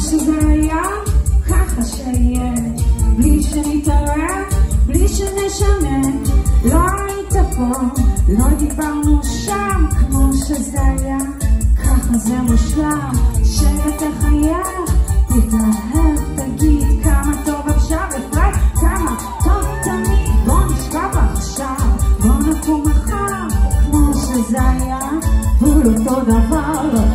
שזה היה ככה שיהיה, בלי שנתערב, בלי שנשנה. לא היית פה, לא דיברנו שם, כמו שזה היה, ככה זה מושלם, שתחייך, תתאהב, תגיד כמה טוב עכשיו, אפרת, כמה טוב תמיד, בוא נשכב עכשיו, בוא נקום מחר, כמו שזה היה, לא אותו דבר. לא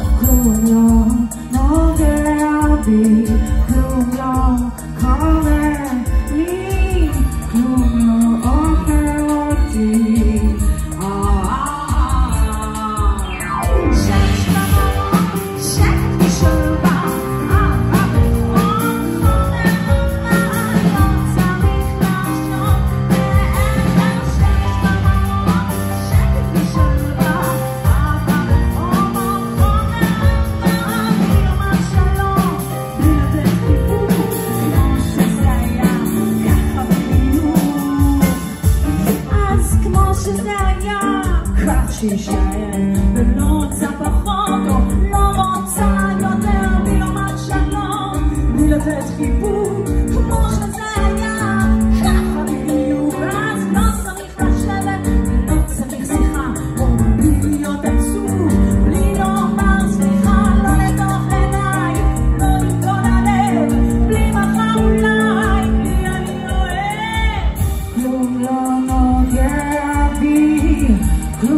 שזה היה, כך שיישאר, ולא רוצה פחות,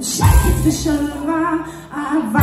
שקט ושלווה, אהבה